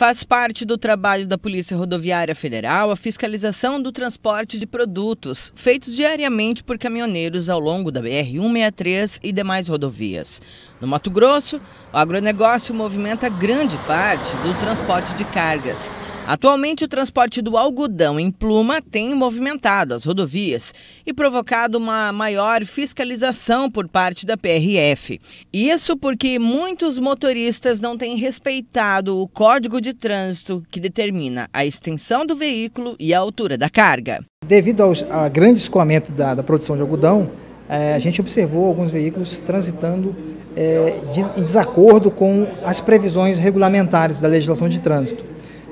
Faz parte do trabalho da Polícia Rodoviária Federal a fiscalização do transporte de produtos, feitos diariamente por caminhoneiros ao longo da BR-163 e demais rodovias. No Mato Grosso, o agronegócio movimenta grande parte do transporte de cargas. Atualmente, o transporte do algodão em pluma tem movimentado as rodovias e provocado uma maior fiscalização por parte da PRF. Isso porque muitos motoristas não têm respeitado o código de trânsito que determina a extensão do veículo e a altura da carga. Devido ao, grande escoamento da, da, produção de algodão, é, a gente observou alguns veículos transitando é, em desacordo com as previsões regulamentares da legislação de trânsito.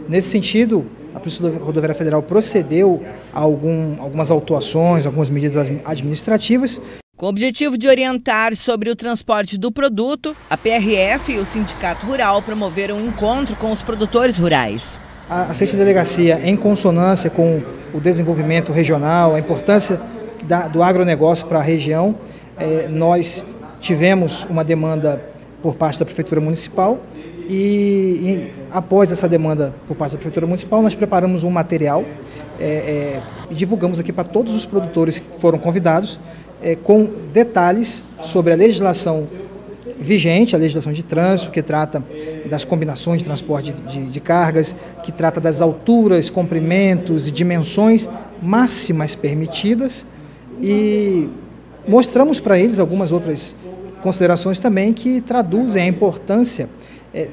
Nesse sentido, a Polícia Rodoviária Federal procedeu a algum, algumas autuações, algumas medidas administrativas. Com o objetivo de orientar sobre o transporte do produto, a PRF e o Sindicato Rural promoveram um encontro com os produtores rurais. A Sexta Delegacia, em consonância com o desenvolvimento regional, a importância da, do agronegócio para a região, eh, nós tivemos uma demanda por parte da Prefeitura Municipal. E, e, após essa demanda por parte da Prefeitura Municipal, nós preparamos um material é, é, e divulgamos aqui para todos os produtores que foram convidados, é, com detalhes sobre a legislação vigente, a legislação de trânsito, que trata das combinações de transporte de, de cargas, que trata das alturas, comprimentos e dimensões máximas permitidas. E mostramos para eles algumas outras considerações também que traduzem a importância é,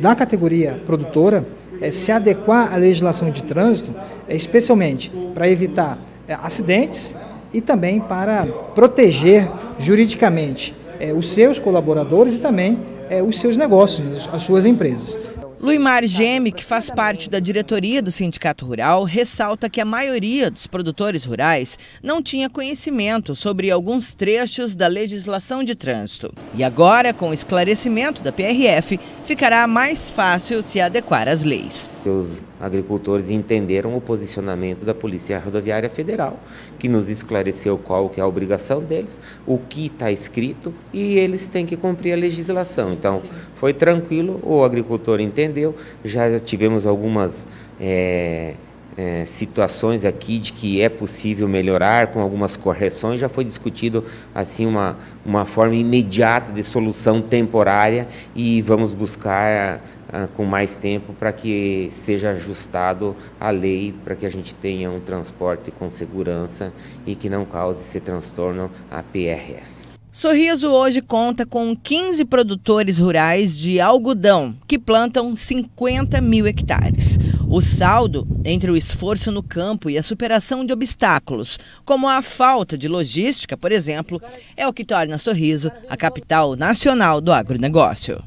da categoria produtora é, se adequar à legislação de trânsito, é, especialmente para evitar é, acidentes e também para proteger juridicamente é, os seus colaboradores e também é, os seus negócios, as suas empresas. Luimar Geme, que faz parte da diretoria do Sindicato Rural, ressalta que a maioria dos produtores rurais não tinha conhecimento sobre alguns trechos da legislação de trânsito. E agora, com o esclarecimento da PRF, ficará mais fácil se adequar às leis. Os agricultores entenderam o posicionamento da Polícia Rodoviária Federal, que nos esclareceu qual que é a obrigação deles, o que está escrito e eles têm que cumprir a legislação. Então, foi tranquilo, o agricultor entendeu, já tivemos algumas é, é, situações aqui de que é possível melhorar com algumas correções. Já foi discutido assim uma, uma forma imediata de solução temporária e vamos buscar ah, com mais tempo para que seja ajustado a lei para que a gente tenha um transporte com segurança e que não cause esse transtorno à PRF. Sorriso hoje conta com 15 produtores rurais de algodão que plantam 50 mil hectares. O saldo entre o esforço no campo e a superação de obstáculos, como a falta de logística, por exemplo, é o que torna Sorriso a capital nacional do agronegócio.